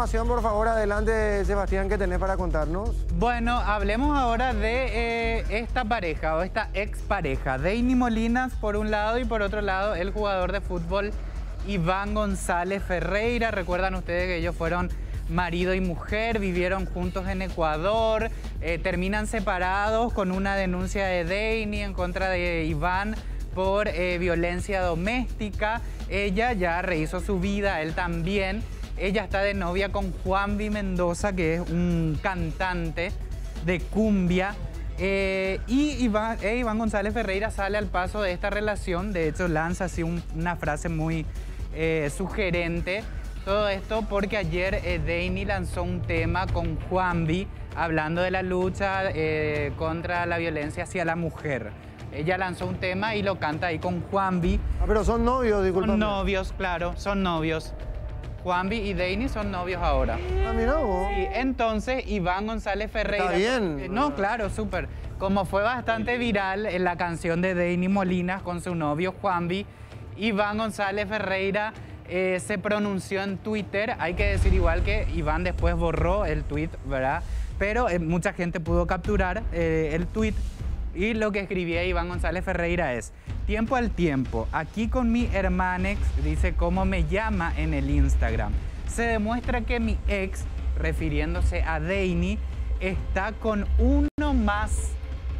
por favor, adelante, Sebastián, que tenés para contarnos. Bueno, hablemos ahora de eh, esta pareja o esta expareja. Deini Molinas por un lado y por otro lado el jugador de fútbol Iván González Ferreira. Recuerdan ustedes que ellos fueron marido y mujer, vivieron juntos en Ecuador, eh, terminan separados con una denuncia de Deini en contra de Iván por eh, violencia doméstica. Ella ya rehizo su vida, él también. Ella está de novia con Juan V. Mendoza, que es un cantante de cumbia. Eh, y Iván, Iván, González Ferreira sale al paso de esta relación. De hecho, lanza así una frase muy sugerente todo esto porque ayer eh, lanzó un tema con Juanvi hablando de la lucha eh, contra la violencia hacia la mujer. Ella lanzó un tema y lo canta ahí con Juanvi. Ah, pero son novios, disculpa. Son novios, claro, son novios. Juanvi y Deini son novios ahora. Ah, mira vos. Sí, entonces Iván González Ferreira. Está bien. Eh, no, claro, súper. Como fue bastante viral en la canción de Deini Molinas con su novio Juanvi, Iván González Ferreira eh, se pronunció en Twitter. Hay que decir igual que Iván después borró el tweet, ¿verdad? Pero eh, mucha gente pudo capturar el tweet y lo que escribía Iván González Ferreira es, tiempo al tiempo, aquí con mi hermanex, dice cómo me llama en el Instagram. Se demuestra que mi ex, refiriéndose a Deini, está con uno más,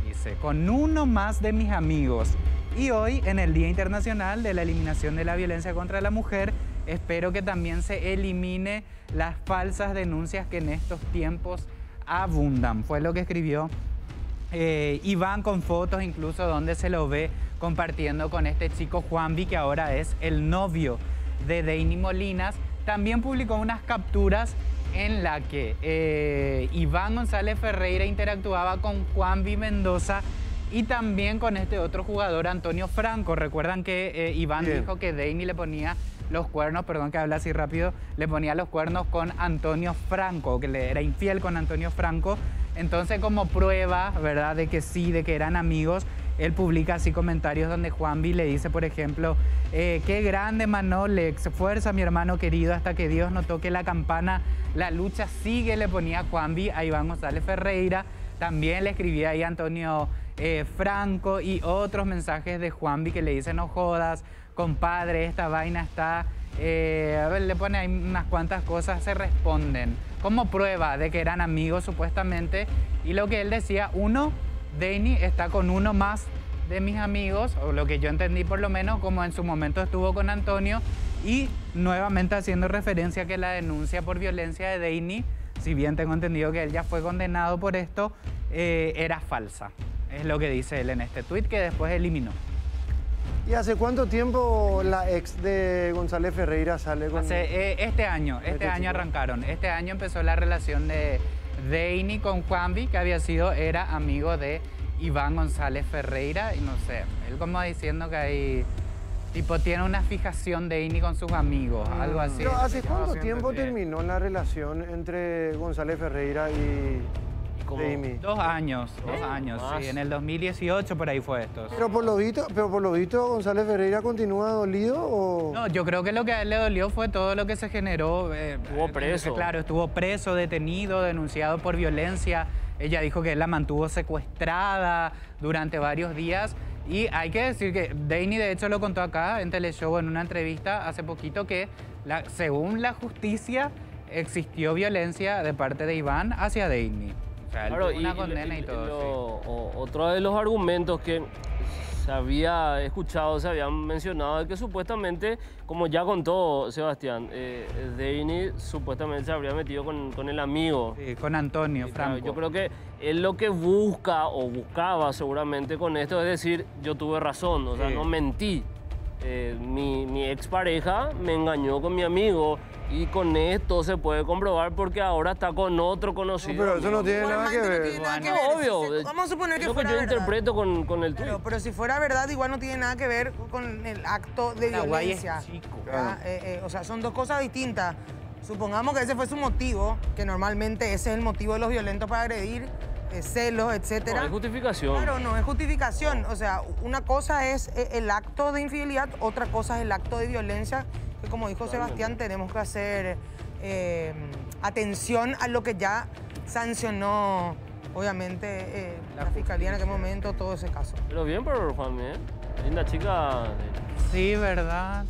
dice, con uno más de mis amigos. Y hoy, en el Día Internacional de la Eliminación de la Violencia contra la Mujer, espero que también se elimine las falsas denuncias que en estos tiempos abundan. Fue lo que escribió eh, Iván con fotos incluso donde se lo ve compartiendo con este chico Juanvi, que ahora es el novio de Deini Molinas. También publicó unas capturas en la que eh, Iván González Ferreira interactuaba con Juanvi Mendoza y también con este otro jugador, Antonio Franco. Recuerdan que eh, Iván dijo que Deini le ponía los cuernos, perdón que habla así rápido, le ponía los cuernos con Antonio Franco, que le era infiel con Antonio Franco. Entonces, como prueba, ¿verdad?, de que sí, de que eran amigos, él publica así comentarios donde Juanvi le dice, por ejemplo, eh, qué grande Manolex, fuerza mi hermano querido hasta que Dios no toque la campana, la lucha sigue, le ponía Juanvi a Iván González Ferreira, también le escribía ahí Antonio eh, Franco y otros mensajes de Juanvi que le dicen no jodas, compadre, esta vaina está... Eh, a ver, le pone ahí unas cuantas cosas, se responden como prueba de que eran amigos supuestamente. Y lo que él decía, uno, Danny está con uno más de mis amigos, o lo que yo entendí por lo menos, como en su momento estuvo con Antonio, y nuevamente haciendo referencia a que la denuncia por violencia de Danny, si bien tengo entendido que él ya fue condenado por esto, eh, era falsa. Es lo que dice él en este tweet que después eliminó. ¿Y hace cuánto tiempo la ex de González Ferreira sale con...? Hace, eh, este año, este, este año arrancaron. Este año empezó la relación de Deini con Juanvi, que había sido, era amigo de Iván González Ferreira. Y no sé, él como diciendo que hay... Tipo, tiene una fijación de Ini con sus amigos, algo así. Pero ¿hace cuánto tiempo terminó la relación entre González Ferreira y, Dos años, dos años, sí. En el 2018 por ahí fue esto. Pero por lo visto, pero por lo visto González Ferreira continúa dolido o... No, yo creo que lo que a él le dolió fue todo lo que se generó. Eh, estuvo preso. claro, estuvo preso, detenido, denunciado por violencia. Ella dijo que él la mantuvo secuestrada durante varios días. Y hay que decir que Danny de hecho lo contó acá en Teleshow en una entrevista hace poquito que la, según la justicia existió violencia de parte de Iván hacia Danny claro, una condena y, todo. Otro de los argumentos que se había escuchado, se habían mencionado, que supuestamente, como ya contó Sebastián, eh, supuestamente se habría metido con, el amigo. Sí, con Antonio Franco. yo creo que él lo que busca o buscaba seguramente con esto es decir, yo tuve razón, o sea, no mentí. Eh, mi, mi expareja me engañó con mi amigo y con esto se puede comprobar porque ahora está con otro conocido. pero eso no tiene nada que ver. obvio. vamos a suponer que es lo que yo interpreto con, con el pero, pero, si fuera verdad, igual no tiene nada que ver con el acto de violencia. Eh, eh, o sea, son dos cosas distintas. Supongamos que ese fue su motivo, que normalmente ese es el motivo de los violentos para agredir celos, etcétera. No es justificación. Claro, no es justificación. O sea, una cosa es eh, el acto de infidelidad, otra cosa es el acto de violencia, que como dijo Sebastián, tenemos que hacer... Eh, atención a lo que ya sancionó, obviamente, eh, la, fiscalía en aquel momento, todo ese caso. Pero bien por Juan, ¿eh? Linda chica. Sí, ¿verdad?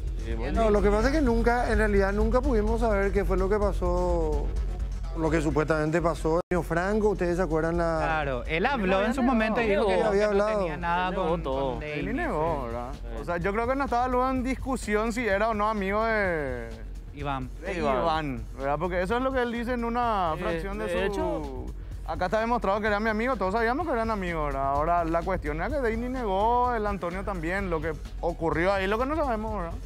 no, lo que pasa es que nunca, en realidad, nunca pudimos saber qué fue lo que pasó lo que supuestamente pasó. Franco, ¿ustedes se acuerdan la...? Claro, él habló en su momento y dijo que, había hablado. no tenía nada con, todo. él negó, ¿verdad? O sea, yo creo que no estaba luego en discusión si era o no amigo de... Iván. De Iván, ¿verdad? Porque eso es lo que él dice en una fracción de, de su... Hecho, Acá está demostrado que era mi amigo, todos sabíamos que eran amigos, ¿verdad? Ahora la cuestión es que Deini negó, el Antonio también, lo que ocurrió ahí, lo que no sabemos, ¿verdad?